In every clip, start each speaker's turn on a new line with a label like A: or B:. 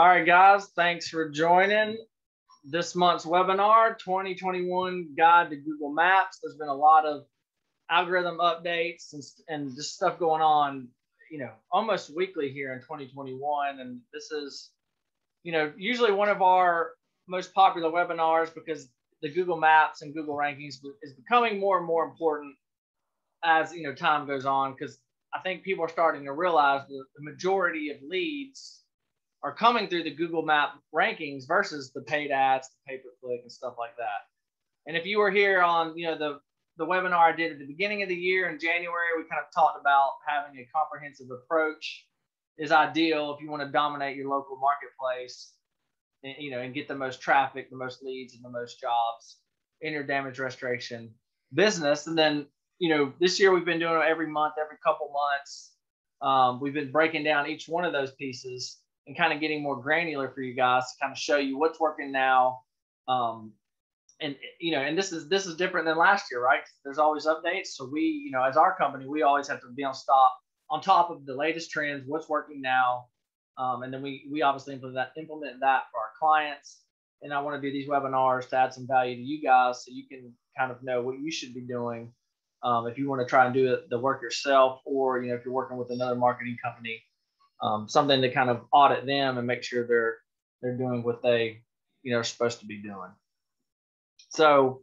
A: All right, guys, thanks for joining this month's webinar 2021 Guide to Google Maps. There's been a lot of algorithm updates and, and just stuff going on, you know, almost weekly here in 2021. And this is, you know, usually one of our most popular webinars because the Google Maps and Google rankings is becoming more and more important as you know time goes on because I think people are starting to realize that the majority of leads are coming through the Google Map rankings versus the paid ads, the pay per click, and stuff like that. And if you were here on you know the the webinar I did at the beginning of the year in January, we kind of talked about having a comprehensive approach is ideal if you want to dominate your local marketplace, and, you know, and get the most traffic, the most leads, and the most jobs in your damage restoration business. And then, you know, this year we've been doing it every month, every couple months. Um, we've been breaking down each one of those pieces and kind of getting more granular for you guys to kind of show you what's working now, um, and you know, and this is this is different than last year, right? There's always updates. So we, you know, as our company, we always have to be on stop on top of the latest trends, what's working now, um, and then we we obviously implement that, implement that for our clients. And I want to do these webinars to add some value to you guys, so you can kind of know what you should be doing um, if you want to try and do the work yourself, or you know, if you're working with another marketing company, um, something to kind of audit them and make sure they're they're doing what they you know are supposed to be doing. So,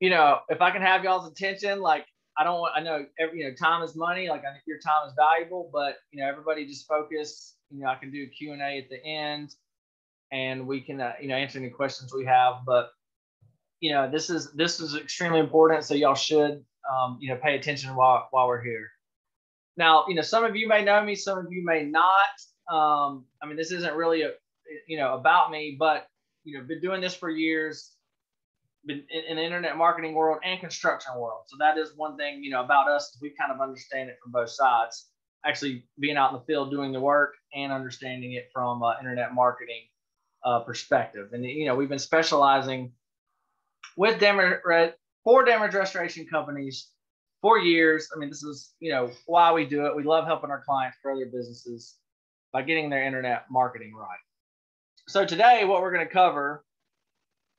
A: you know, if I can have y'all's attention, like I don't want, I know every, you know, time is money. Like I think your time is valuable, but you know, everybody just focus. You know, I can do a Q and A at the end, and we can, uh, you know, answer any questions we have. But you know, this is this is extremely important, so y'all should, um, you know, pay attention while while we're here. Now, you know, some of you may know me, some of you may not. Um, I mean, this isn't really a, you know, about me, but you know, been doing this for years, been in, in, the internet marketing world and construction world. So that is one thing, you know, about us. We kind of understand it from both sides. Actually, being out in the field doing the work and understanding it from uh, internet marketing uh, perspective. And you know, we've been specializing with damage for damage restoration companies for years. I mean, this is you know why we do it. We love helping our clients grow their businesses by getting their internet marketing right. So today, what we're going to cover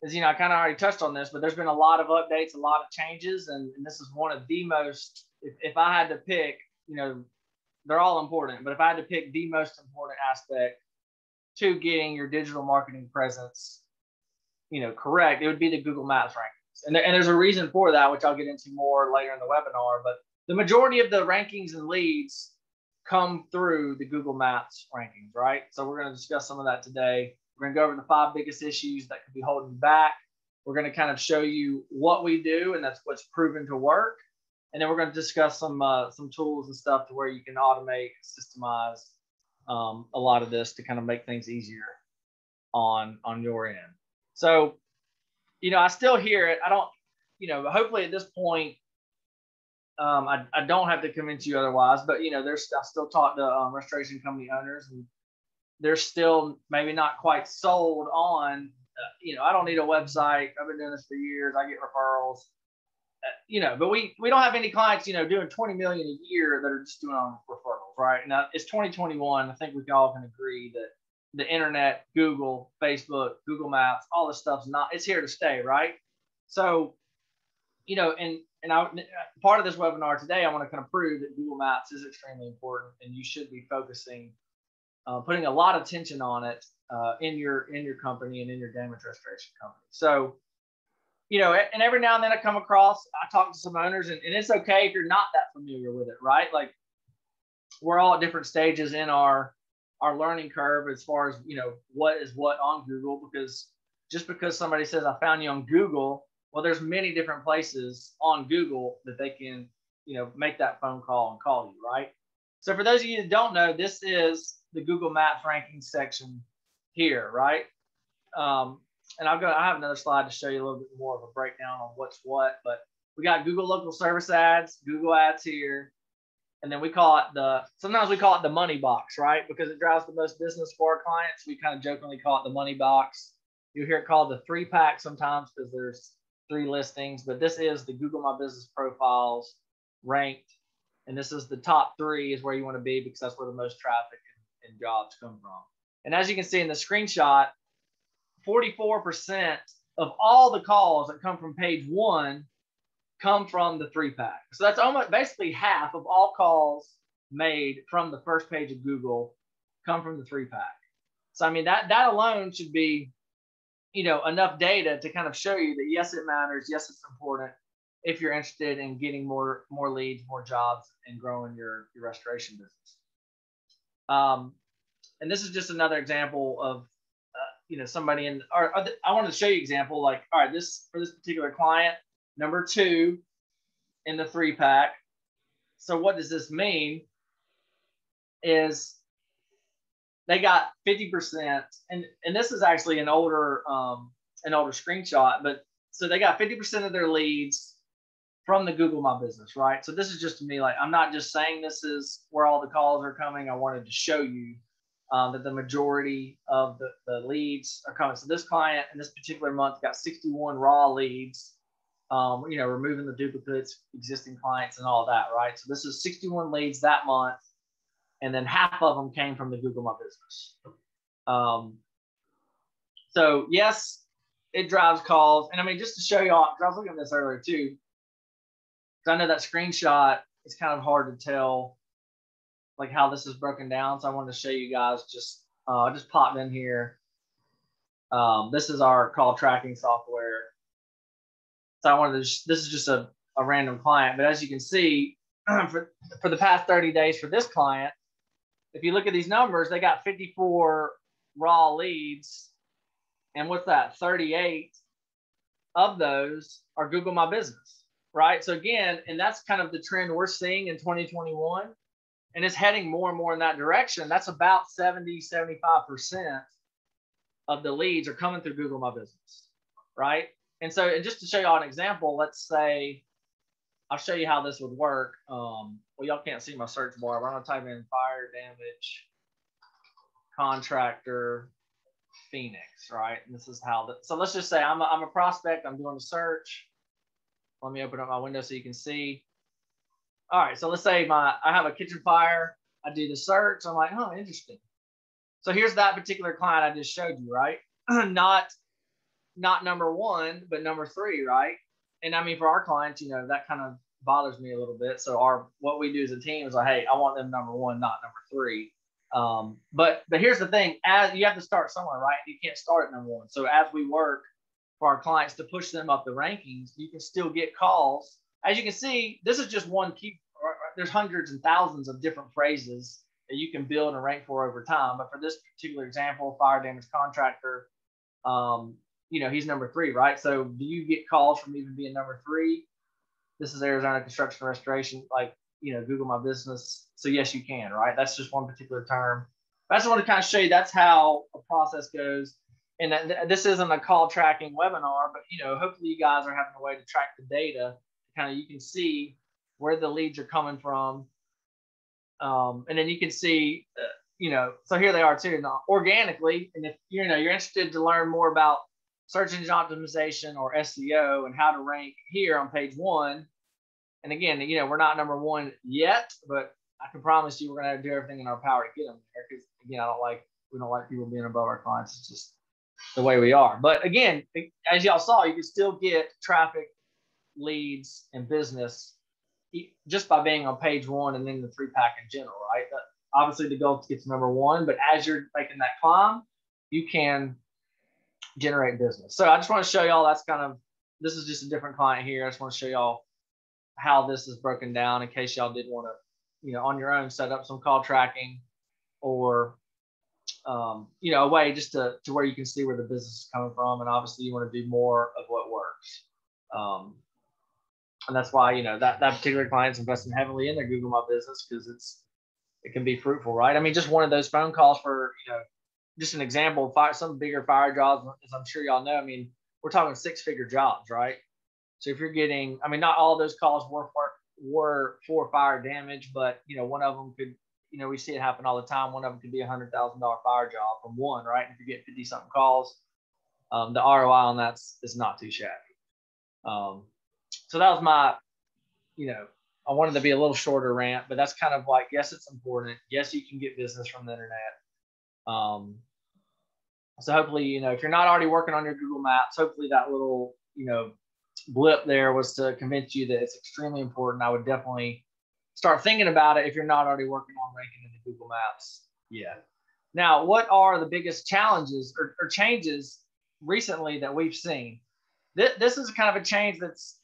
A: is, you know, I kind of already touched on this, but there's been a lot of updates, a lot of changes, and, and this is one of the most. If, if I had to pick, you know, they're all important, but if I had to pick the most important aspect to getting your digital marketing presence, you know, correct, it would be the Google Maps rankings. And, there, and there's a reason for that, which I'll get into more later in the webinar. But the majority of the rankings and leads come through the Google Maps rankings, right? So we're going to discuss some of that today. We're going to go over the five biggest issues that could be holding back. We're going to kind of show you what we do, and that's what's proven to work. And then we're going to discuss some uh, some tools and stuff to where you can automate, systemize um, a lot of this to kind of make things easier on on your end. So, you know, I still hear it. I don't, you know, hopefully at this point, um, I, I don't have to convince you otherwise. But you know, there's I still talk to um, restoration company owners and they're still maybe not quite sold on, uh, you know, I don't need a website. I've been doing this for years. I get referrals, uh, you know, but we, we don't have any clients, you know, doing 20 million a year that are just doing on referrals, right? Now it's 2021. I think we all can agree that the internet, Google, Facebook, Google Maps, all this stuff's not, it's here to stay, right? So, you know, and, and I, part of this webinar today, I want to kind of prove that Google Maps is extremely important and you should be focusing uh, putting a lot of attention on it uh, in your in your company and in your damage restoration company. So, you know, and every now and then I come across, I talk to some owners, and, and it's okay if you're not that familiar with it, right? Like we're all at different stages in our our learning curve as far as you know what is what on Google because just because somebody says I found you on Google, well, there's many different places on Google that they can you know make that phone call and call you, right? So for those of you that don't know, this is the Google Maps ranking section here, right? Um, and I've got I have another slide to show you a little bit more of a breakdown on what's what, but we got Google local service ads, Google ads here. And then we call it the, sometimes we call it the money box, right? Because it drives the most business for our clients. We kind of jokingly call it the money box. You hear it called the three pack sometimes because there's three listings, but this is the Google My Business profiles ranked. And this is the top three is where you want to be because that's where the most traffic and jobs come from. And as you can see in the screenshot, 44% of all the calls that come from page one come from the three pack. So that's almost basically half of all calls made from the first page of Google come from the three pack. So I mean that that alone should be, you know, enough data to kind of show you that yes, it matters, yes, it's important if you're interested in getting more more leads, more jobs, and growing your your restoration business. Um, and this is just another example of uh, you know somebody in or, or I wanted to show you example like all right this for this particular client number two in the three pack. So what does this mean? Is they got 50% and and this is actually an older um, an older screenshot but so they got 50% of their leads from the google my business right so this is just to me like i'm not just saying this is where all the calls are coming i wanted to show you um, that the majority of the, the leads are coming so this client in this particular month got 61 raw leads um, you know removing the duplicates existing clients and all that right so this is 61 leads that month and then half of them came from the Google My Business. Um, so yes, it drives calls, and I mean just to show y'all, I was looking at this earlier too. I know that screenshot is kind of hard to tell, like how this is broken down. So I wanted to show you guys. Just uh, just popped in here. Um, this is our call tracking software. So I wanted to. This is just a, a random client, but as you can see, for for the past 30 days for this client, if you look at these numbers, they got 54 raw leads. And what's that? 38 of those are Google My Business, right? So again, and that's kind of the trend we're seeing in 2021. And it's heading more and more in that direction. That's about 70, 75% of the leads are coming through Google My Business, right? And so, and just to show you all an example, let's say I'll show you how this would work. Um, well, y'all can't see my search bar, but I'm gonna type in fire damage contractor Phoenix, right? And this is how that, so let's just say I'm a, I'm a prospect, I'm doing a search. Let me open up my window so you can see. All right, so let's say my I have a kitchen fire, I do the search, I'm like, oh, interesting. So here's that particular client I just showed you, right? not not number one, but number three, right? and I mean, for our clients, you know, that kind of bothers me a little bit. So our what we do as a team is like, hey, I want them number one, not number three. Um, but but here's the thing: as you have to start somewhere, right? You can't start at number one. So as we work for our clients to push them up the rankings, you can still get calls. As you can see, this is just one key. There's hundreds and thousands of different phrases that you can build and rank for over time. But for this particular example, fire damage contractor, um, you know, he's number three, right? So do you get calls from even being number three? This is Arizona Construction Restoration, like, you know, Google My Business. So yes, you can, right? That's just one particular term. But I just want to kind of show you that's how a process goes. And this isn't a call tracking webinar, but you know, hopefully you guys are having a way to track the data. Kind of, you can see where the leads are coming from, um, and then you can see, uh, you know, so here they are too, now, organically. And if you know you're interested to learn more about search engine optimization or SEO and how to rank here on page one. And again, you know, we're not number one yet, but I can promise you we're going to do everything in our power to get them there. Because again, I don't like we don't like people being above our clients. It's just the way we are. But again, as y'all saw, you can still get traffic, leads, and business just by being on page one and then the three pack in general, right? obviously, the goal is to get to number one, but as you're making that climb, you can generate business. So I just want to show y'all that's kind of this is just a different client here. I just want to show y'all how this is broken down in case y'all did want to, you know, on your own set up some call tracking or um, you know, a way just to, to where you can see where the business is coming from. And obviously you want to do more of what works. Um, and that's why, you know, that, that particular client's investing heavily in their Google My Business because it's, it can be fruitful, right? I mean, just one of those phone calls for, you know, just an example of fire, some bigger fire jobs, as I'm sure y'all know. I mean, we're talking six figure jobs, right? So if you're getting, I mean, not all those calls were for, were for fire damage, but you know, one of them could, you know, we see it happen all the time. One of them could be a hundred thousand dollar fire job from one, right? And if you get 50 something calls, um, the ROI on that's is not too shabby. Um, so that was my, you know, I wanted to be a little shorter rant, but that's kind of like, yes, it's important. Yes, you can get business from the internet. Um, so hopefully, you know, if you're not already working on your Google Maps, hopefully that little, you know, blip there was to convince you that it's extremely important. I would definitely start thinking about it if you're not already working on ranking in the Google Maps Yeah. Now, what are the biggest challenges or, or changes recently that we've seen? This, this is kind of a change that's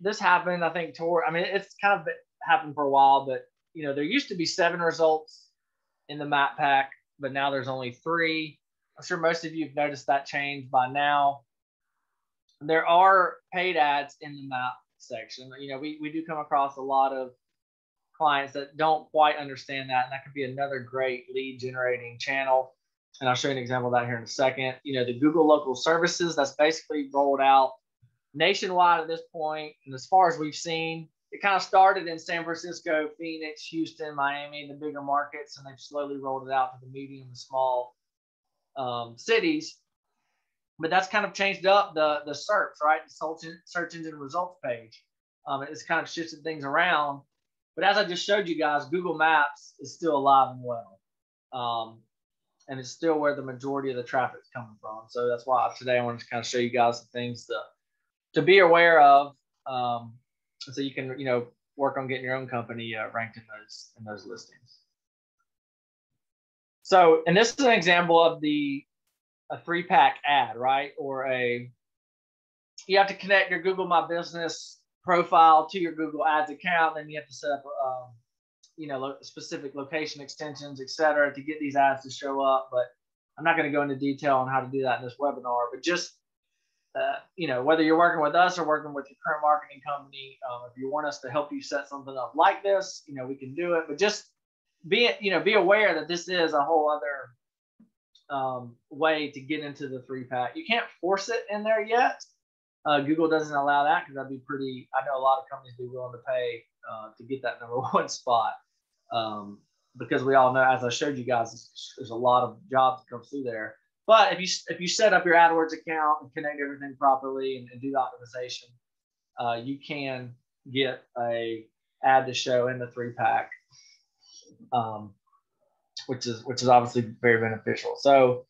A: this happened, I think, toward. I mean, it's kind of happened for a while, but you know, there used to be seven results in the map pack, but now there's only three. I'm sure most of you have noticed that change by now. There are paid ads in the map section. You know, we, we do come across a lot of clients that don't quite understand that. And that could be another great lead generating channel. And I'll show you an example of that here in a second. You know, the Google local services, that's basically rolled out nationwide at this point. And as far as we've seen, it kind of started in San Francisco, Phoenix, Houston, Miami, the bigger markets, and they've slowly rolled it out to the medium and small um, cities. But that's kind of changed up the the search, right? The search engine results page. Um, it's kind of shifted things around. But as I just showed you guys, Google Maps is still alive and well. Um, and it's still where the majority of the traffic is coming from. So that's why today I wanted to kind of show you guys some things to, to be aware of. Um, so you can, you know, work on getting your own company uh, ranked in those, in those listings. So, and this is an example of the, a three pack ad, right? Or a, you have to connect your Google My Business profile to your Google Ads account. Then you have to set up, um, you know, lo- specific location extensions, et cetera, to get these ads to show up. But I'm not going to go into detail on how to do that in this webinar. But just, uh, you know, whether you're working with us or working with your current marketing company, um, if you want us to help you set something up like this, you know, we can do it. But just be, you know, be aware that this is a whole other um, way to get into the three pack. You can't force it in there yet. Uh, Google doesn't allow that because that'd be pretty. I know a lot of companies be willing to pay uh, to get that number one spot um, because we all know, as I showed you guys, there's a lot of jobs that come through there. But if you if you set up your AdWords account and connect everything properly and, and do the optimization, uh, you can get a ad to show in the three pack, um, which is which is obviously very beneficial. So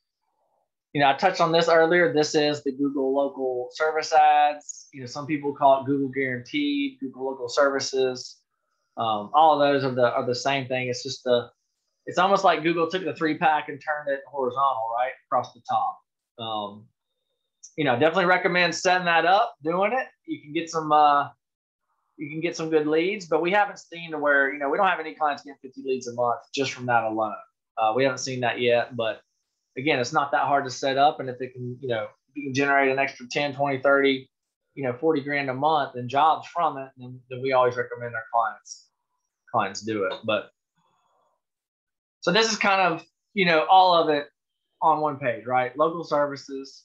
A: you know, I touched on this earlier. This is the Google local service ads. You know, some people call it Google guaranteed, Google local services. Um, all of those are the are the same thing. It's just the it's almost like Google took the three pack and turned it horizontal, right across the top. Um, you know, definitely recommend setting that up, doing it. You can get some uh, you can get some good leads, but we haven't seen to where you know we don't have any clients getting 50 leads a month just from that alone. Uh, we haven't seen that yet, but again, it's not that hard to set up. And if it can, you know, you can generate an extra 10, 20, 30, you know, 40 grand a month and jobs from it, then, then we always recommend our clients, clients do it. But so this is kind of, you know, all of it on one page, right? Local services,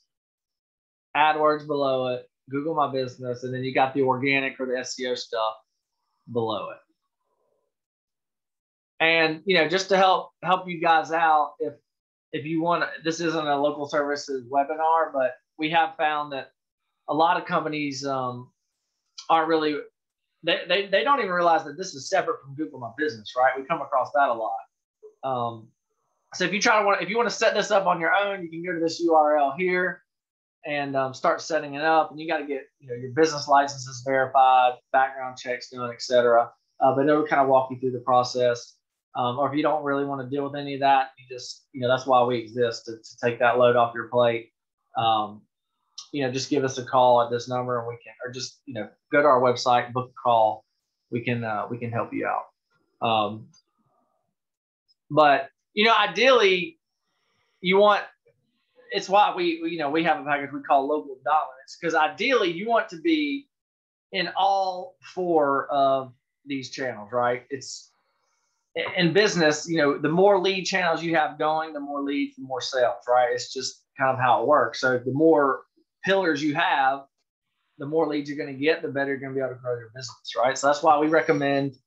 A: AdWords below it, Google My Business, and then you got the organic or the SEO stuff below it. And you know, just to help help you guys out, if if you want, this isn't a local services webinar, but we have found that a lot of companies um, aren't really, they, they, they don't even realize that this is separate from Google My Business, right? We come across that a lot. Um, so if you try to want, if you want to set this up on your own, you can go to this URL here and um, start setting it up. And you got to get you know your business licenses verified, background checks done, etc. Uh, but it'll kind of walk you through the process. Um, or if you don't really want to deal with any of that, you just, you know, that's why we exist to, to take that load off your plate. Um, you know, just give us a call at this number and we can, or just, you know, go to our website, book a call. We can, uh, we can help you out. But, you know, ideally you want, it's why we, you know, we have a package we call local dominance because ideally you want to be in all four of these channels, right? It's, in business, you know, the more lead channels you have going, the more leads, the more sales, right? It's just kind of how it works. So the more pillars you have, the more leads you're going to get, the better you're going to be able to grow your business, right? So that's why we recommend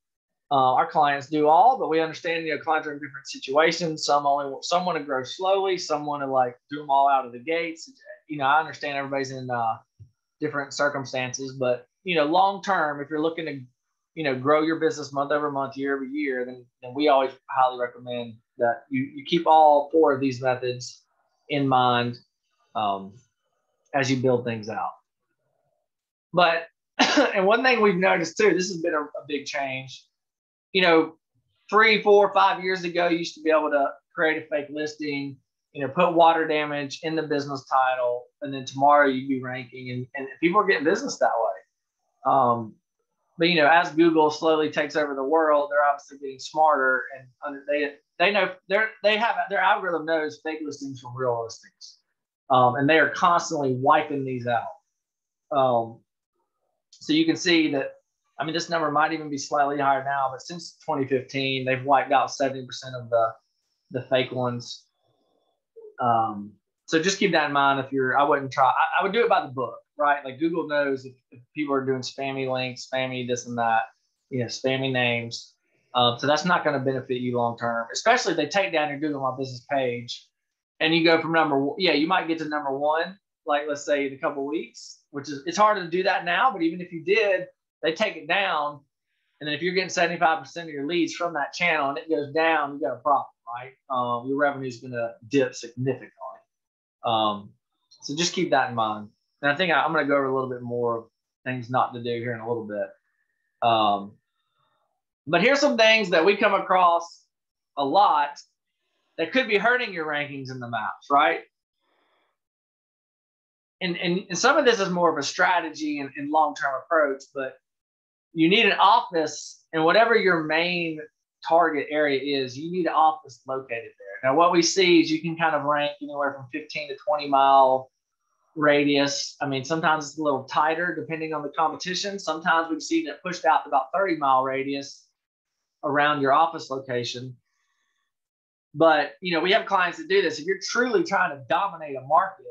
A: uh, our clients do all, but we understand you know clients are in different situations. Some only some want to grow slowly, some want to like do them all out of the gates. You know, I understand everybody's in uh, different circumstances, but you know, long term, if you're looking to you know grow your business month over month year over year then, then we always highly recommend that you, you keep all four of these methods in mind um, as you build things out. But and one thing we've noticed too, this has been a, a big change. You know, three, four, five years ago, you used to be able to create a fake listing, you know, put water damage in the business title, and then tomorrow you'd be ranking, and, and people are getting business that way. Um, but you know, as Google slowly takes over the world, they're obviously getting smarter, and they they know they're they have their algorithm knows fake listings from real listings, um, and they are constantly wiping these out. Um, so you can see that. I mean, this number might even be slightly higher now, but since 2015, they've wiped out 70% of the the fake ones. Um, so just keep that in mind. If you're, I wouldn't try. I, I would do it by the book, right? Like Google knows if, if, people are doing spammy links, spammy this and that, you know, spammy names. Um, so that's not going to benefit you long term, especially if they take down your Google My Business page, and you go from number. Yeah, you might get to number one, like let's say in a couple weeks, which is it's hard to do that now. But even if you did, they take it down, and then if you're getting 75% of your leads from that channel and it goes down, you got a problem right? Um, your revenue is going to dip significantly. Um, so just keep that in mind. And I think I, am going to go over a little bit more things not to do here in a little bit. Um, but here's some things that we come across a lot that could be hurting your rankings in the maps, right? And, and, and some of this is more of a strategy and, and long term approach, but you need an office and whatever your main target area is, you need an office located there. Now, what we see is you can kind of rank anywhere from 15 to 20 mile radius. I mean, sometimes it's a little tighter depending on the competition. Sometimes we've seen it pushed out to about 30 mile radius around your office location. But you know, we have clients that do this. If you're truly trying to dominate a market,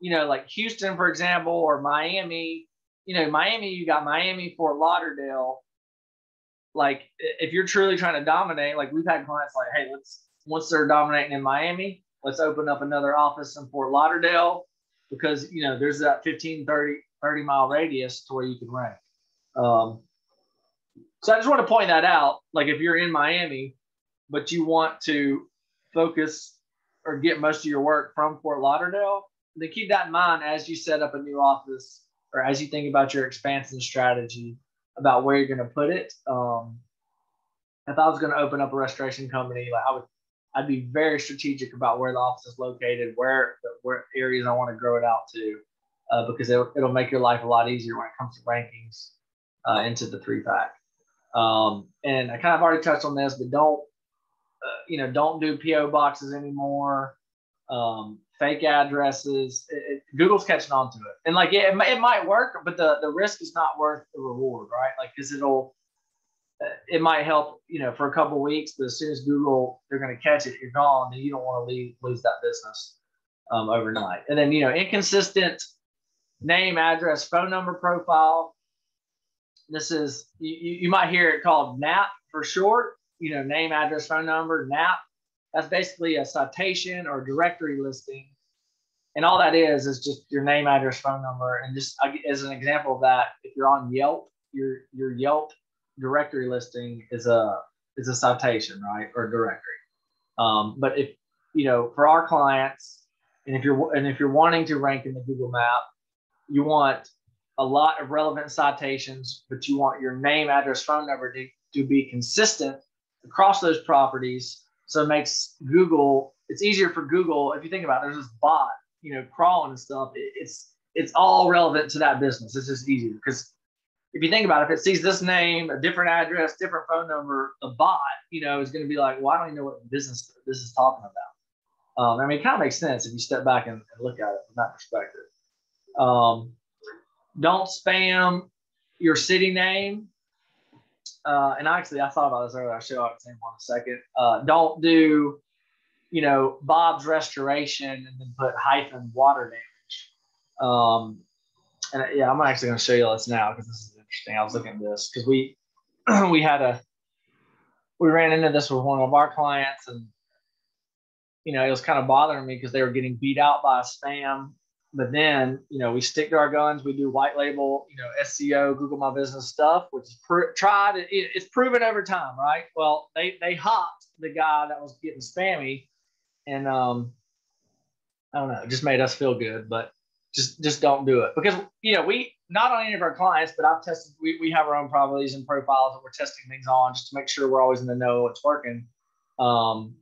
A: you know, like Houston, for example, or Miami, you know, Miami, you got Miami, Fort Lauderdale, like if you're truly trying to dominate, like we've had clients like, hey, let's once they're dominating in Miami, let's open up another office in Fort Lauderdale because you know there's that 15, 30, 30 mile radius to where you can rank. Um, so I just want to point that out. Like if you're in Miami, but you want to focus or get most of your work from Fort Lauderdale, then keep that in mind as you set up a new office or as you think about your expansion strategy about where you're going to put it. Um, if I was going to open up a restoration company, like I would, I'd be very strategic about where the office is located, where where areas I want to grow it out to, uh, because it'll, it'll make your life a lot easier when it comes to rankings uh, into the three pack. Um, and I kind of already touched on this, but don't, uh, you know, don't do PO boxes anymore. Um, fake addresses. It, it, Google's catching on to it, and like yeah, it, it might work, but the the risk is not worth the reward, right? Like because it'll it might help you know for a couple weeks, but as soon as Google they're going to catch it, you're gone, then you don't want to leave lose that business um, overnight. And then you know inconsistent name, address, phone number profile. This is you, you might hear it called NAP for short. You know, name, address, phone number, NAP. That's basically a citation or directory listing and all that is is just your name, address, phone number, and just as an example of that, if you're on Yelp, your your Yelp directory listing is a is a citation, right, or directory. Um, but if you know, for our clients, and if you're and if you're wanting to rank in the Google Map, you want a lot of relevant citations, but you want your name, address, phone number to, to be consistent across those properties. So it makes Google, it's easier for Google. If you think about it, there's this bot you know, crawling and stuff, it, it's it's all relevant to that business. It's just easier because if you think about it, if it sees this name, a different address, different phone number, the bot, you know, is going to be like, well, I don't even know what business this is talking about. Um, I mean, it kind of makes sense if you step back and, and look at it from that perspective. Um, don't spam your city name. Uh, and actually, I thought about this earlier. I'll show you the same one second. Uh, don't do you know, Bob's restoration and then put hyphen water damage. Um, and yeah, I'm actually going to show you this now because this is interesting. I was looking at this because we we had a we ran into this with one of our clients and you know it was kind of bothering me because they were getting beat out by spam. But then you know we stick to our guns. We do white label, you know, SEO, Google My Business stuff, which is pr- tried. It, it's proven over time, right? Well, they they hopped the guy that was getting spammy and um, I don't know, it just made us feel good, but just just don't do it because you know we not on any of our clients, but I've tested. We, we have our own probabilities and profiles that we're testing things on just to make sure we're always in the know what's working. Um,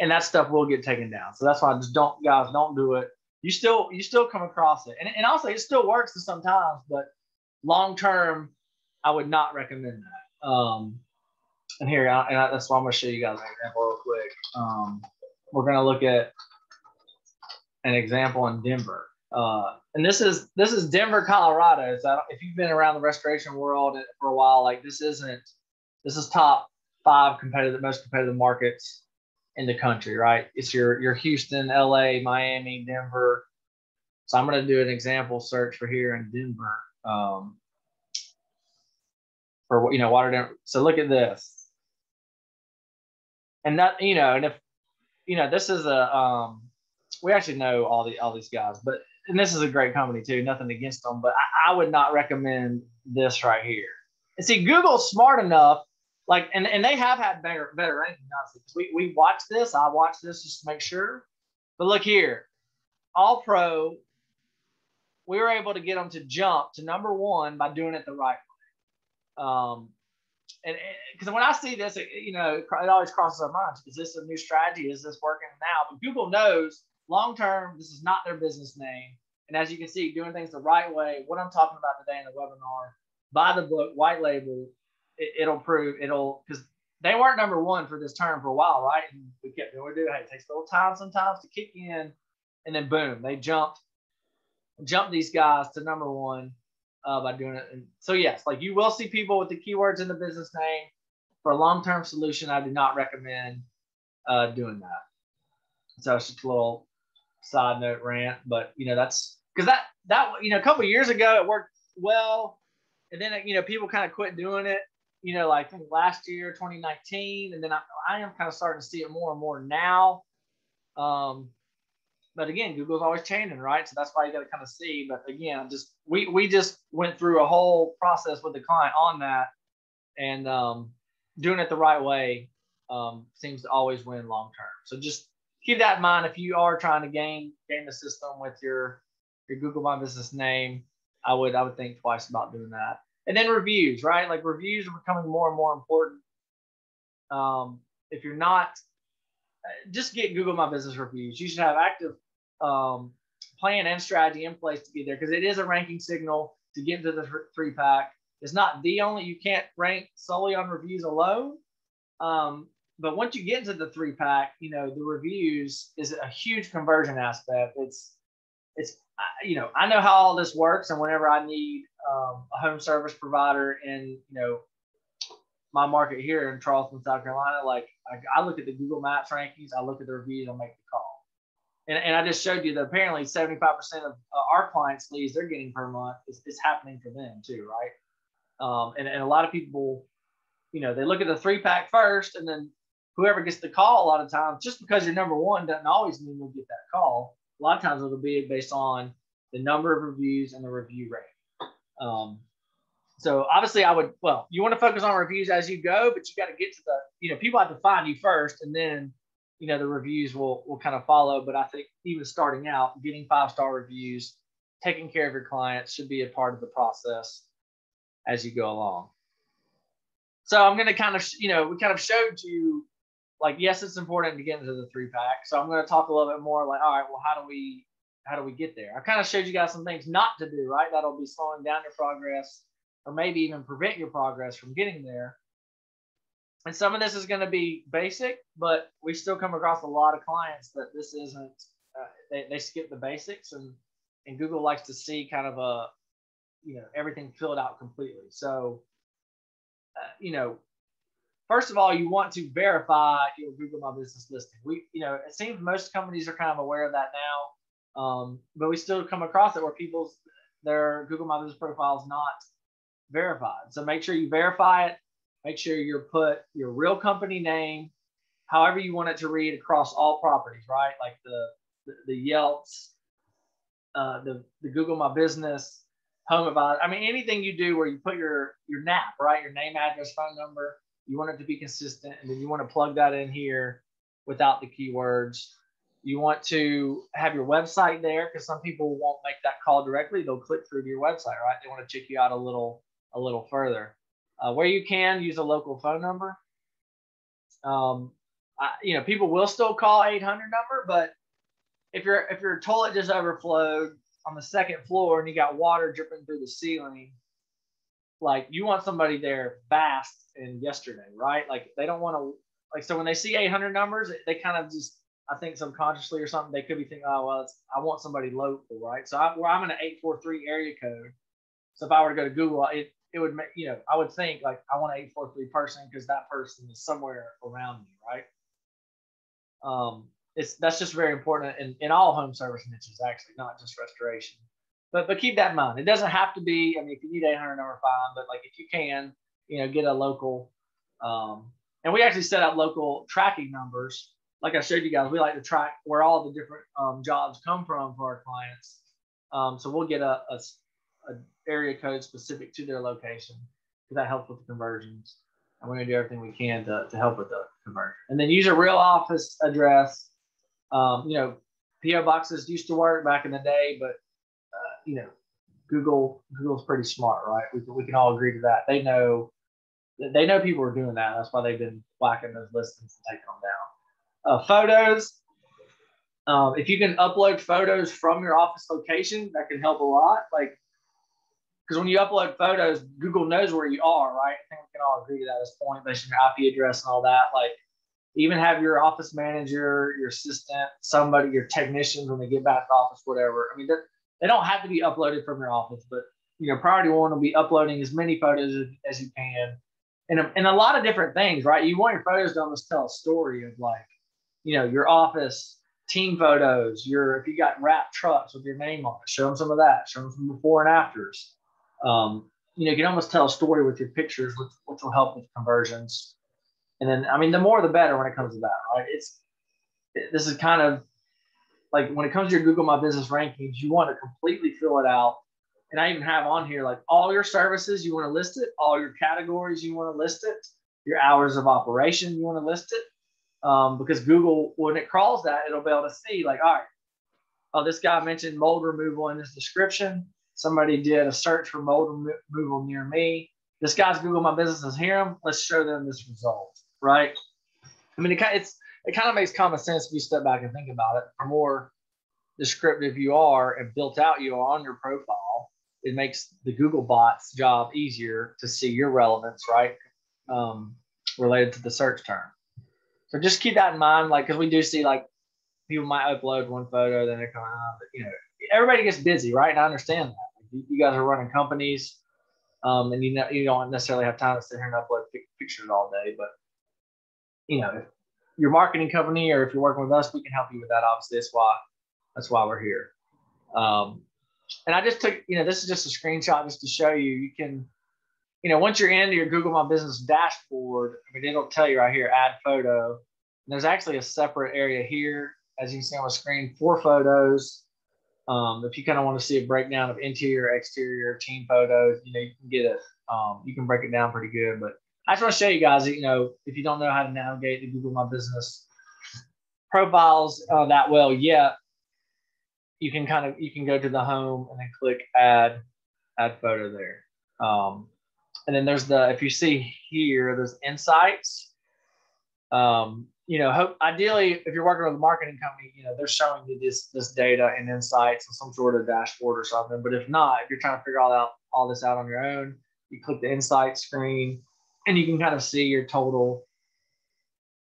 A: and that stuff will get taken down. So that's why I just don't, guys, don't do it. You still you still come across it, and and also it still works sometimes, but long term, I would not recommend that. Um, and here, and I, that's why I'm going to show you guys an example real quick. Um, we're going to look at an example in Denver. Uh, and this is this is Denver, Colorado. So if you've been around the restoration world for a while, like this isn't this is top five competitive, most competitive markets in the country, right? It's your your Houston, LA, Miami, Denver. So I'm going to do an example search for here in Denver. Um, for you know water. So look at this, and that you know, and if you know, this is a um, we actually know all the all these guys, but and this is a great company too. Nothing against them, but I, I would not recommend this right here. And see, Google's smart enough, like, and, and they have had better better ranking. Honestly, we we watched this. I watched this just to make sure. But look here, All Pro. We were able to get them to jump to number one by doing it the right way. Um, and because when I see this, it, you know, it, it always crosses our minds: is this a new strategy? Is this working now? But Google knows long term, this is not their business name. And as you can see, doing things the right way, what I'm talking about today in the webinar, by the book, white label, it, will prove it'll because they weren't number one for this term for a while, right? And we kept doing what we do. Hey, it takes a little time sometimes to kick in, and then boom, they jumped, jumped these guys to number one uh, by doing it. And so yes, like you will see people with the keywords in the business name. For a long-term solution, I do not recommend uh, doing that. So it's just a little side note rant, but you know that's because that that you know a couple years ago it worked well, and then you know people kind of quit doing it. You know, like last year, 2019, and then I, I am kind of starting to see it more and more now. Um, but again, Google's always changing, right? So that's why you got to kind of see. But again, just we we just went through a whole process with the client on that, and um, doing it the right way um, seems to always win long term. So just keep that in mind if you are trying to game game the system with your your Google My Business name. I would I would think twice about doing that. And then reviews, right? Like reviews are becoming more and more important. Um, if you're not, just get Google My Business reviews. You should have active um, plan and strategy in place to be there because it is a ranking signal to get into the three pack. It's not the only. You can't rank solely on reviews alone. Um, but once you get into the three pack, you know the reviews is a huge conversion aspect. It's it's you know I know how all this works, and whenever I need um, a home service provider in you know my market here in Charleston, South Carolina, like I, I look at the Google Maps rankings, I look at the reviews, I make the call. And, and I just showed you that apparently 75% of uh, our clients' leads they're getting per month is, is happening for them too, right? Um, and, and a lot of people, you know, they look at the three pack first and then whoever gets the call a lot of times, just because you're number one doesn't always mean you'll get that call. A lot of times it'll be based on the number of reviews and the review rate. Um, so obviously I would, well, you want to focus on reviews as you go, but you got to get to the, you know, people have to find you first and then, you know, the reviews will, will kind of follow. But I think even starting out, getting five-star reviews, taking care of your clients should be a part of the process as you go along. So I'm going to kind of, you know, we kind of showed you like yes, it's important to get into the three pack. So I'm going to talk a little bit more like, all right, well, how do we how do we get there? I kind of showed you guys some things not to do, right? That'll be slowing down your progress or maybe even prevent your progress from getting there. And some of this is going to be basic, but we still come across a lot of clients that this isn't. Uh, they, they skip the basics, and and Google likes to see kind of a, you know, everything filled out completely. So, uh, you know, first of all, you want to verify your Google My Business listing. We, you know, it seems most companies are kind of aware of that now, um, but we still come across it where people's their Google My Business profile is not verified. So make sure you verify it. Make sure you put your real company name, however you want it to read across all properties, right? Like the the, the Yelps, uh, the the Google My Business, Home Advisor. I mean, anything you do where you put your your NAP, right? Your name, address, phone number you want it to be consistent, and then you want to plug that in here without the keywords. You want to have your website there because some people won't make that call directly. They'll click through to your website, right? They want to check you out a little a little further. Uh, where you can use a local phone number. Um, I, you know, people will still call 800 number, but if your if your toilet just overflowed on the second floor and you got water dripping through the ceiling, like you want somebody there fast and yesterday, right? Like they don't want to like so when they see 800 numbers, they kind of just I think subconsciously or something they could be thinking, oh well, I want somebody local, right? So I, where I'm in an 843 area code, so if I were to go to Google, it it would make you know I would think like I want an 843 person because that person is somewhere around me, right? Um, it's that's just very important in, in all home service niches, actually, not just restoration. But but keep that in mind. It doesn't have to be. I mean, if you need 800 number fine, but like if you can, you know, get a local. Um, and we actually set up local tracking numbers. Like I showed you guys, we like to track where all the different um, jobs come from for our clients. Um, so we'll get a, a, a, area code specific to their location because that helps with the conversions. And we're gonna do everything we can to, to help with the conversion. And then use a real office address um, you know, PO boxes used to work back in the day, but uh, you know, Google Google's pretty smart, right? We we can all agree to that. They know they know people are doing that. That's why they've been whacking those listings and taking them down. Uh, photos. Um, if you can upload photos from your office location, that can help a lot. Like, because when you upload photos, Google knows where you are, right? I think we can all agree to that at this point, based on your IP address and all that. Like, even have your office manager, your assistant, somebody, your technicians when they get back to office, whatever. I mean, they don't have to be uploaded from your office, but you know, priority one will be uploading as many photos as, as you can, and and a lot of different things, right? You want your photos to almost tell a story of like, you know, your office team photos, your if you got wrapped trucks with your name on it, show them some of that, show them some before and afters. Um, you know, you can almost tell a story with your pictures, which, which will help with conversions. And then, I mean, the more the better when it comes to that, right? It's this is kind of like when it comes to your Google My Business rankings, you want to completely fill it out. And I even have on here like all your services, you want to list it, all your categories, you want to list it, your hours of operation, you want to list it. Um, because Google, when it crawls that, it'll be able to see like, all right, oh, this guy mentioned mold removal in his description. Somebody did a search for mold removal near me. This guy's Google My Business is here. Let's show them this result right? I mean, it, it's it kind of makes common sense if you step back and think about it. The more descriptive you are and built out you are on your profile, it makes the Google bots job easier to see your relevance, right? Um, related to the search term. So just keep that in mind, like, because we do see like people might upload one photo, then they're coming out, but you know, everybody gets busy, right? And I understand that. You, you guys are running companies, um, and you know you don't necessarily have time to sit here and upload pictures all day, but you know, if your marketing company or if you're working with us, we can help you with that. Obviously, that's why that's why we're here. Um, and I just took, you know, this is just a screenshot just to show you. You can, you know, once you're into your Google My Business dashboard, I mean, it'll tell you right here, add photo. And there's actually a separate area here, as you can see on the screen, for photos. Um, if you kind of want to see a breakdown of interior, exterior, team photos, you know, you can get it. Um, you can break it down pretty good. But I just want to show you guys, that, you know, if you don't know how to navigate the Google My Business profiles uh, that well yet, you can kind of you can go to the home and then click add add photo there. Um, and then there's the if you see here, there's insights. Um, you know, hope, ideally, if you're working with a marketing company, you know, they're showing you this this data and insights and some sort of dashboard or something. But if not, if you're trying to figure all out all this out on your own, you click the insight screen and you can kind of see your total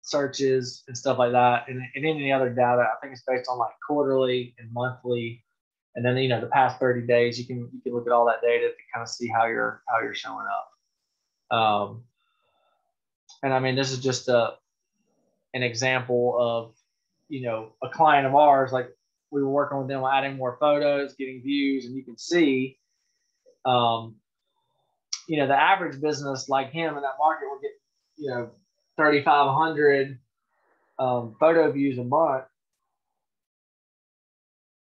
A: searches and stuff like that. And, and any other data, I think it's based on like quarterly and monthly. And then you know the past 30 days, you can you can look at all that data to kind of see how you're how you're showing up. Um, and I mean, this is just a an example of you know a client of ours. Like we were working with them, adding more photos, getting views, and you can see um, you know, the average business like him in that market will get, you know, 3,500 um, photo views a month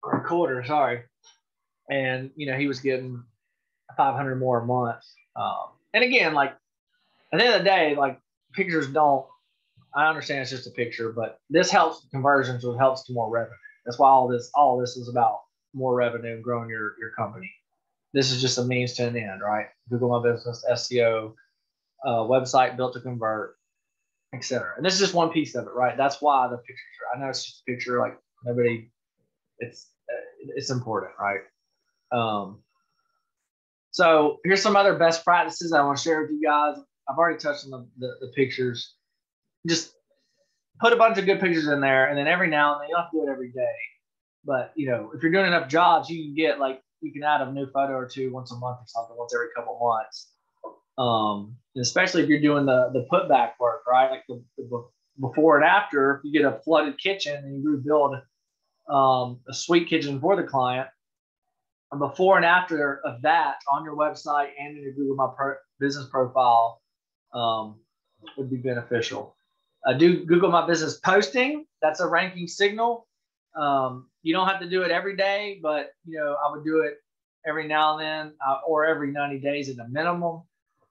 A: or a quarter, sorry. And, you know, he was getting 500 more a month. Um, and again, like at the end of the day, like pictures don't, I understand it's just a picture, but this helps conversions, which helps to more revenue. That's why all this all this is about more revenue and growing your your company. This is just a means to an end, right? Google My Business, SEO, uh, website built to convert, etc. And this is just one piece of it, right? That's why the pictures. I know it's just a picture, like nobody. It's uh, it's important, right? Um, so here's some other best practices I want to share with you guys. I've already touched on the, the, the pictures. Just put a bunch of good pictures in there, and then every now and then you don't have to do it every day. But you know, if you're doing enough jobs, you can get like you can add a new photo or two once a month or something, once every couple months. Um, especially if you're doing the the putback work, right? Like the, the before and after. If you get a flooded kitchen and you rebuild um, a sweet kitchen for the client, before and after of that on your website and in your Google My Pro- Business profile um, would be beneficial. Do Google My Business posting. That's a ranking signal. Um, you don't have to do it every day, but you know I would do it every now and then uh, or every 90 days at a minimum.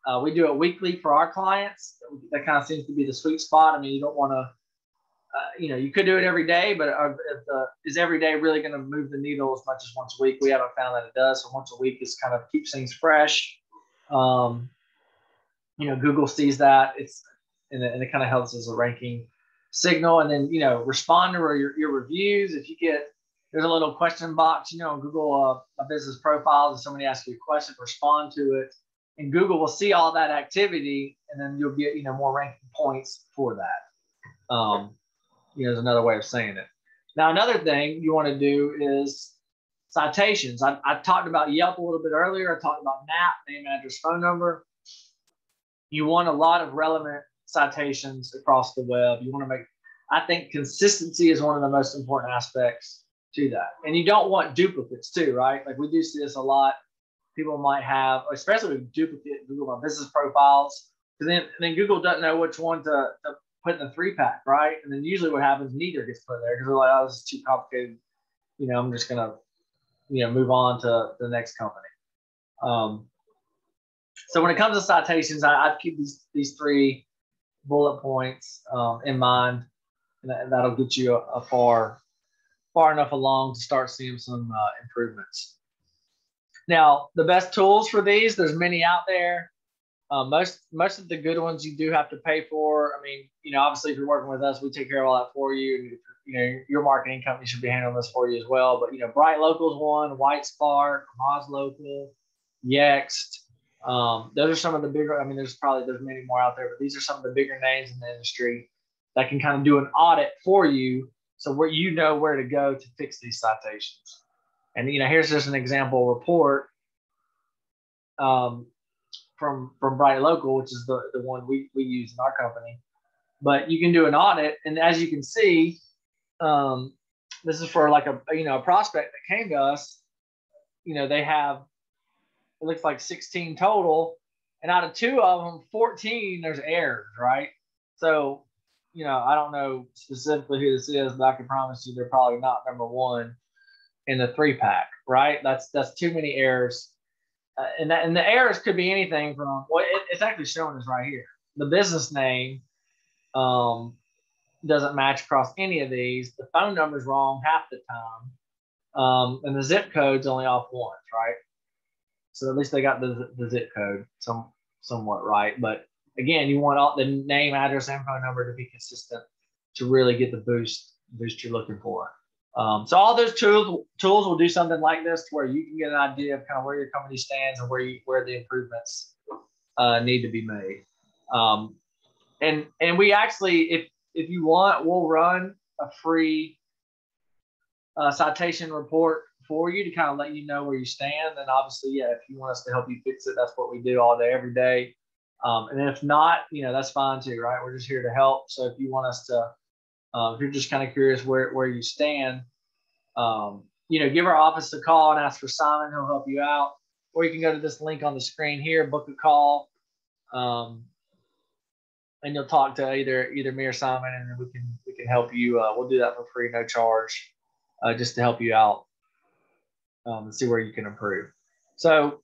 A: Uh, we do it weekly for our clients. That kind of seems to be the sweet spot. I mean, you don't want to uh, you know, you could do it every day, but uh, the, is every day really going to move the needle as much as once a week? We haven't found that it does. So once a week is kind of keeps things fresh. Um, you know, Google sees that it's and it, and it kind of helps as a ranking signal. And then you know, responder or your, your reviews. If you get there's a little question box, you know, Google uh, a business profiles. If somebody asks you a question, respond to it, and Google will see all that activity, and then you'll get you know more ranking points for that. Um, you know, is another way of saying it. Now, another thing you want to do is citations. I, I talked about Yelp a little bit earlier. I talked about NAP, name, address, phone number. You want a lot of relevant citations across the web. You want to make, I think consistency is one of the most important aspects to that. And you don't want duplicates too, right? Like we do see this a lot. People might have, especially with duplicate Google My Business profiles, because then, then Google doesn't know which one to, to put in a three pack, right? And then usually what happens, neither gets put there because they're like, oh, this is too complicated. You know, I'm just gonna, you know, move on to the next company. Um, so when it comes to citations, I, I keep these these three bullet points um, in mind, and, that, will get you a, a, far far enough along to start seeing some uh, improvements. Now, the best tools for these, there's many out there. Uh, most most of the good ones you do have to pay for. I mean, you know, obviously if you're working with us, we take care of all that for you. And you know, your marketing company should be handling this for you as well. But you know, Bright Local's one, White Spark, Moz Local, Yext. Um, those are some of the bigger. I mean, there's probably there's many more out there, but these are some of the bigger names in the industry that can kind of do an audit for you, so where you know where to go to fix these citations. And you know, here's just an example report. Um, from from Bright Local, which is the, the one we, we use in our company. But you can do an audit, and as you can see, um, this is for like a you know a prospect that came to us. You know they have it looks like 16 total, and out of two of them, 14 there's errors, right? So you know I don't know specifically who this is, but I can promise you they're probably not number one in the three pack, right? That's that's too many errors uh, and that, and the errors could be anything from well, it, it's actually showing us right here. The business name um, doesn't match across any of these. The phone number's wrong half the time, um, and the zip code's only off once, right? So at least they got the, the zip code some somewhat right. But again, you want all the name, address, and phone number to be consistent to really get the boost boost you're looking for. Um, so all those tools tools will do something like this, to where you can get an idea of kind of where your company stands and where you, where the improvements uh, need to be made. Um, and and we actually, if if you want, we'll run a free uh, citation report for you to kind of let you know where you stand. And obviously, yeah, if you want us to help you fix it, that's what we do all day, every day. Um, and if not, you know, that's fine too, right? We're just here to help. So if you want us to um, if you're just kind of curious where, where you stand, um, you know, give our office a call and ask for Simon. He'll help you out. Or you can go to this link on the screen here, book a call, um, and you'll talk to either either me or Simon, and then we can we can help you. Uh, we'll do that for free, no charge, uh, just to help you out um, and see where you can improve. So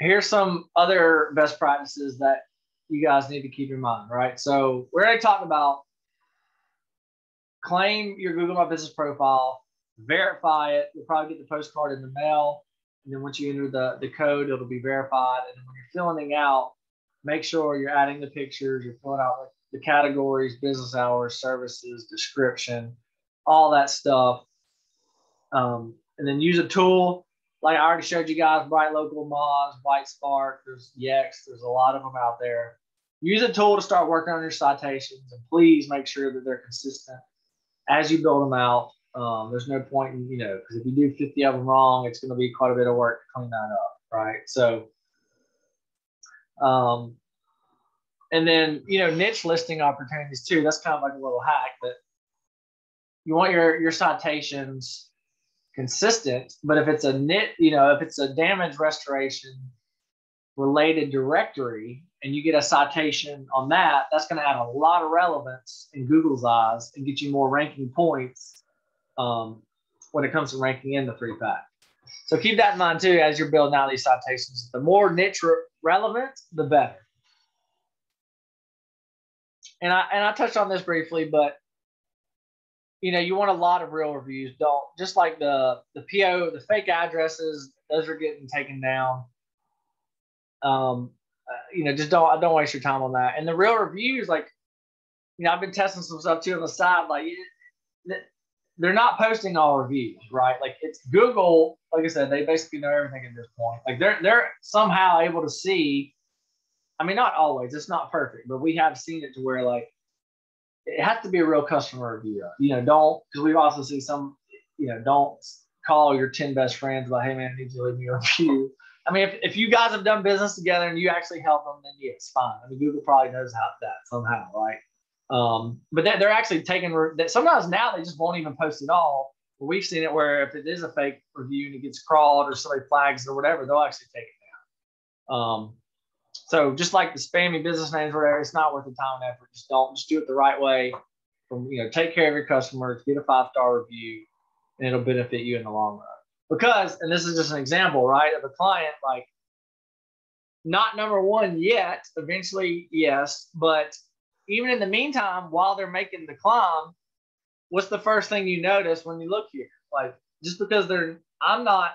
A: here's some other best practices that you guys need to keep in mind, right? So we're going to talk about claim your Google My Business profile, verify it. You'll probably get the postcard in the mail. And then once you enter the, the code, it'll be verified. And when you're filling it out, make sure you're adding the pictures, you're filling out the categories, business hours, services, description, all that stuff. Um, and then use a tool like I already showed you guys, Bright Local Moz, White Spark, there's Yext, there's a lot of them out there. Use a tool to start working on your citations and please make sure that they're consistent as you build them out. Um, there's no point in, you know, because if you do 50 of them wrong, it's going to be quite a bit of work to clean that up, right? So, um, and then, you know, niche listing opportunities too. That's kind of like a little hack that you want your, your citations consistent. But if it's a knit, you know, if it's a damage restoration related directory and you get a citation on that, that's going to add a lot of relevance in Google's eyes and get you more ranking points um, when it comes to ranking in the three pack. So keep that in mind too as you're building out these citations. The more niche re- relevant, the better. And I and I touched on this briefly, but you know, you want a lot of real reviews. Don't just like the the PO, the fake addresses, those are getting taken down. Um, uh, you know, just don't don't waste your time on that. And the real reviews, like, you know, I've been testing some stuff too on the side. Like, they're not posting all reviews, right? Like, it's Google. Like I said, they basically know everything at this point. Like, they're they're somehow able to see. I mean, not always. It's not perfect, but we have seen it to where like it has to be a real customer review. You know, don't because we've also seen some, you know, don't call your 10 best friends about, hey man, I need you to leave me a review. I mean, if, if you guys have done business together and you actually help them, then yeah, it's fine. I mean, Google probably knows how that somehow, right? Um, but they're, they're actually taking that sometimes now they just won't even post it all. But we've seen it where if it is a fake review and it gets crawled or somebody flags it or whatever, they'll actually take it down. Um, so just like the spammy business names, whatever, it's not worth the time and effort. Just don't just do it the right way. From you know, take care of your customers, get a five star review, and it'll benefit you in the long run. Because, and this is just an example, right, of a client like not number one yet. Eventually, yes, but even in the meantime, while they're making the climb, what's the first thing you notice when you look here? Like just because they're, I'm not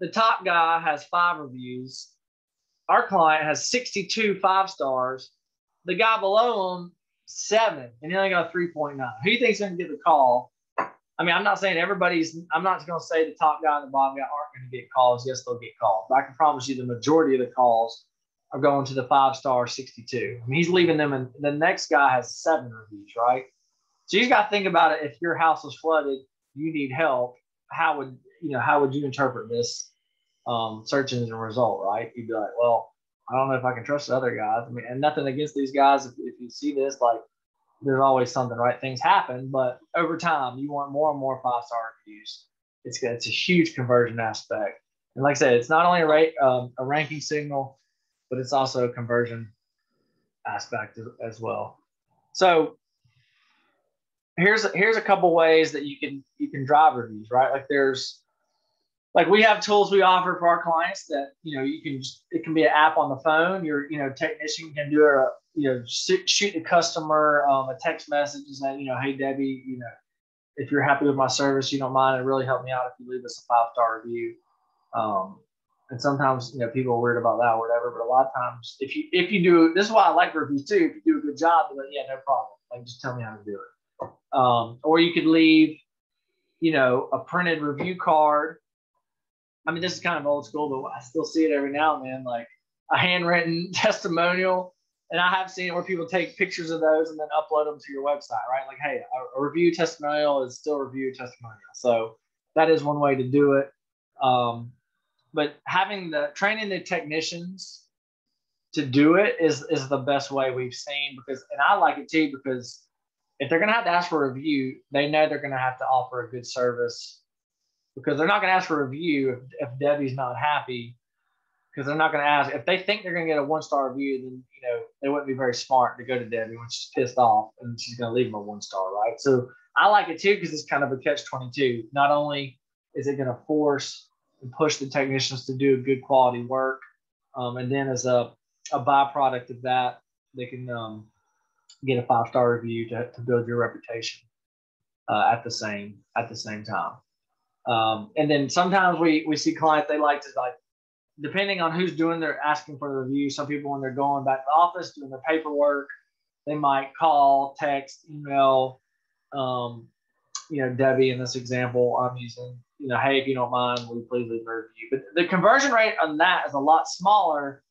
A: the top guy has five reviews our client has 62 five stars. The guy below him, seven, and he only got a 3.9. Who do you think's to get the call? I mean, I'm not saying everybody's, I'm not going to say the top guy and the bottom guy aren't going to get calls. Yes, they'll get calls. But I can promise you the majority of the calls are going to the five star 62. I mean, he's leaving them, and the next guy has seven reviews, right? So you got to think about it. If your house was flooded, you need help. How would you know? How would you interpret this? um, search engine result, right? You'd be like, well, I don't know if I can trust the other guys. I mean, and nothing against these guys. If, if you see this, like, there's always something, right? Things happen, but over time, you want more and more five star reviews. It's it's a huge conversion aspect, and like I said, it's not only a rate um, a ranking signal, but it's also a conversion aspect as well. So here's here's a couple ways that you can you can drive reviews, right? Like there's like we have tools we offer for our clients that you know you can it can be an app on the phone your you know technician can do a you know shoot the customer um, a text message and say you know hey debbie you know if you're happy with my service you don't mind it really help me out if you leave us a five star review. Um, and sometimes you know people are weird about that or whatever but a lot of times if you if you do this is why i like reviews too if you do a good job like, yeah no problem. Like just tell me how to do it. Um, or you could leave you know a printed review card. I mean, this is kind of old school, but I still see it every now and then, like a handwritten testimonial. And I have seen where people take pictures of those and then upload them to your website, right? Like, hey, a, review testimonial is still review testimonial. So that is one way to do it. Um, but having the training the technicians to do it is is the best way we've seen because and I like it too because if they're gonna have to ask for a review, they know they're gonna have to offer a good service because they're not going to ask for a review if, if Debbie's not happy because they're not going to ask if they think they're going to get a one star review then you know they wouldn't be very smart to go to Debbie when she's pissed off and she's going to leave them a one star right so I like it too because it's kind of a catch 22 not only is it going to force and push the technicians to do good quality work um, and then as a, a byproduct of that they can um, get a five star review to, to build your reputation uh, at the same at the same time. Um, and then sometimes we we see clients they like to like depending on who's doing their asking for the review. Some people when they're going back to the office doing their paperwork, they might call, text, email. Um, you know, Debbie in this example I'm using, you know, hey, if you don't mind, will you please leave a review? But the conversion rate on that is a lot smaller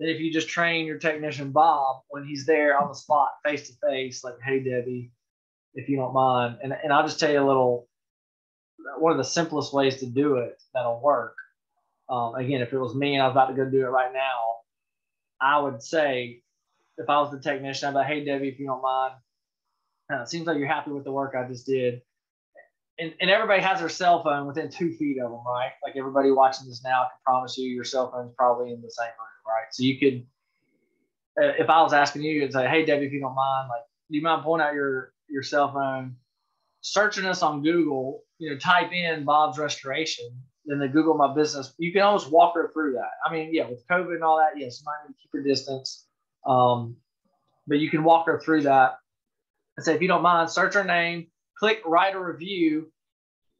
A: than if you just train your technician Bob when he's there on the spot, face to face, like, hey, Debbie, if you don't mind. And, and I'll just tell you a little, one of the simplest ways to do it that'll work. Um, again, if it was me and I was about to go do it right now, I would say, if I was the technician, I'd be like, hey, Debbie, if you don't mind, uh, it seems like you're happy with the work I just did. And, and everybody has their cell phone within two feet of them, right? Like everybody watching this now, I can promise you your cell phone's probably in the same room, right? So you could, uh, if I was asking you, you'd say, hey, Debbie, if you don't mind, like, do you mind pulling out your, your cell phone, searching us on Google, you know, type in Bob's Restoration, then the Google My Business. You can almost walk her through that. I mean, yeah, with COVID and all that, yes, you might need to keep your distance. Um, but you can walk her through that and say, if you don't mind, search her name, click write a review.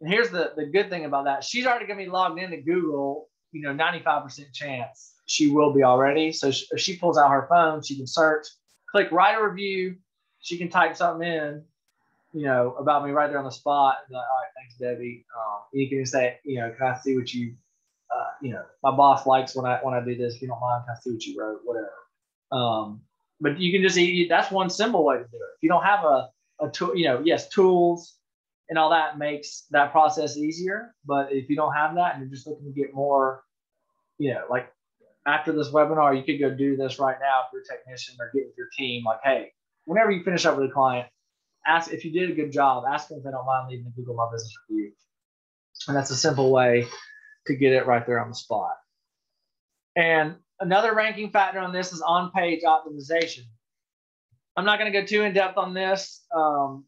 A: And here's the, the good thing about that. She's already going to be logged into Google, you know, 95% chance she will be already. So if she pulls out her phone, she can search, click write a review. She can type something in, you know, about me right there on the spot. And like, all right, thanks, Debbie. Um, you can say, you know, can I see what you, uh, you know, my boss likes when I when I do this. If you don't mind, can I see what you wrote? Whatever. Um, but you can just that's one simple way to do it. If you don't have a, a tool, you know, yes, tools and all that makes that process easier. But if you don't have that and you're just looking to get more, you know, like after this webinar, you could go do this right now if you're a technician or get with your team. Like, hey, whenever you finish up with a client, ask if you did a good job, ask them if they don't mind leaving a Google My Business review. And that's a simple way to get it right there on the spot. And another ranking factor on this is on page optimization. I'm not going to go too in depth on this. Um,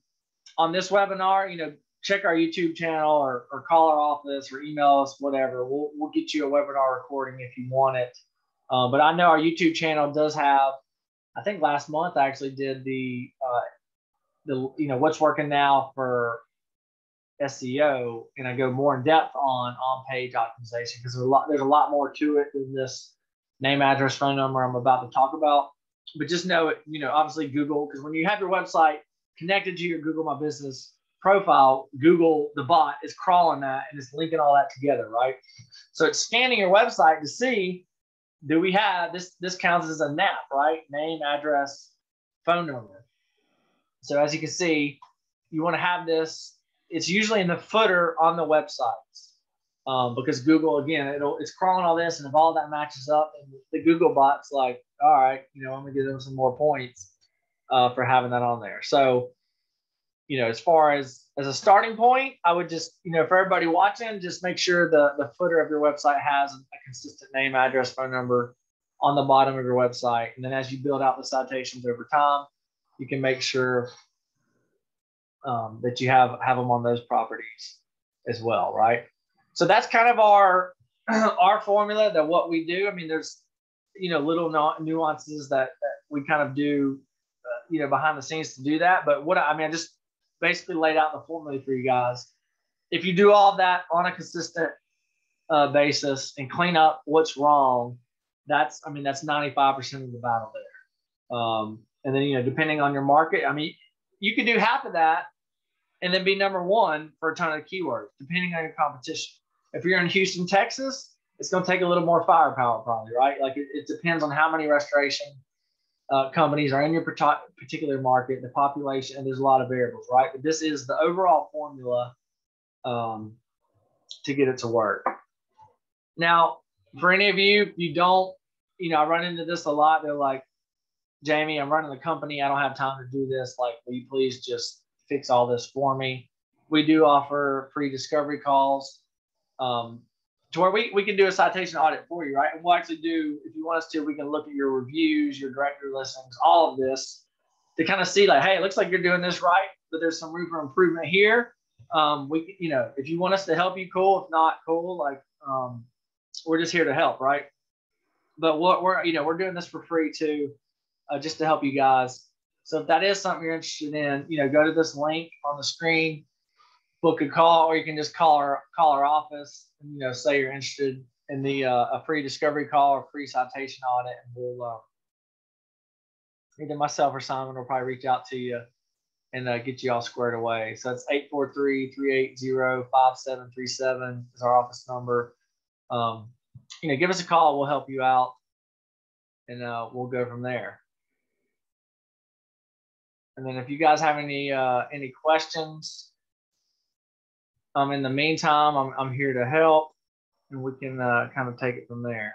A: on this webinar, you know, check our YouTube channel or, or call our office or email us, whatever. We'll, we'll get you a webinar recording if you want it. Uh, but I know our YouTube channel does have, I think last month I actually did the, uh, the you know, what's working now for SEO, and I go more in depth on on page optimization because there's a lot there's a lot more to it than this name, address, phone number I'm about to talk about. But just know it, you know, obviously Google, because when you have your website connected to your Google My Business profile, Google, the bot, is crawling that and it's linking all that together, right? So it's scanning your website to see do we have this this counts as a NAP, right? Name, address, phone number. So as you can see, you want to have this, it's usually in the footer on the websites. Um, because Google again it'll it's crawling all this and if all that matches up and the Google bot's like all right you know I'm gonna give them some more points uh, for having that on there. So you know as far as as a starting point I would just you know for everybody watching just make sure the the footer of your website has a consistent name address phone number on the bottom of your website. And then as you build out the citations over time you can make sure um, that you have have them on those properties as well right so that's kind of our our formula that what we do. I mean, there's you know little nuances that, that we kind of do, uh, you know, behind the scenes to do that. But what I mean, I just basically laid out the formula for you guys. If you do all that on a consistent uh, basis and clean up what's wrong, that's I mean that's 95% of the battle there. Um, and then you know depending on your market, I mean you could do half of that and then be number one for a ton of keywords depending on your competition. If you're in Houston, Texas, it's going to take a little more firepower, probably, right? Like it, it depends on how many restoration uh, companies are in your particular market, the population, and there's a lot of variables, right? But this is the overall formula um, to get it to work. Now, for any of you, you don't, you know, I run into this a lot. They're like, Jamie, I'm running the company. I don't have time to do this. Like, will you please just fix all this for me? We do offer free discovery calls um, to where we, we can do a citation audit for you, right? And we'll actually do, if you want us to, we can look at your reviews, your directory listings, all of this to kind of see like, hey, it looks like you're doing this right, but there's some room for improvement here. Um, we, you know, if you want us to help you, cool. If not, cool. Like, um, we're just here to help, right? But what we're, you know, we're doing this for free too. Uh, just to help you guys. So if that is something you're interested in, you know, go to this link on the screen, book a call, or you can just call our call our office and you know say you're interested in the uh, a free discovery call or free citation audit, and we'll uh, either myself or Simon will probably reach out to you and uh, get you all squared away. So it's 843-380-5737 is our office number. Um, you know, give us a call. We'll help you out and uh, we'll go from there. And then if you guys have any uh, any questions, um, in the meantime, I'm, I'm here to help and we can uh, kind of take it from there.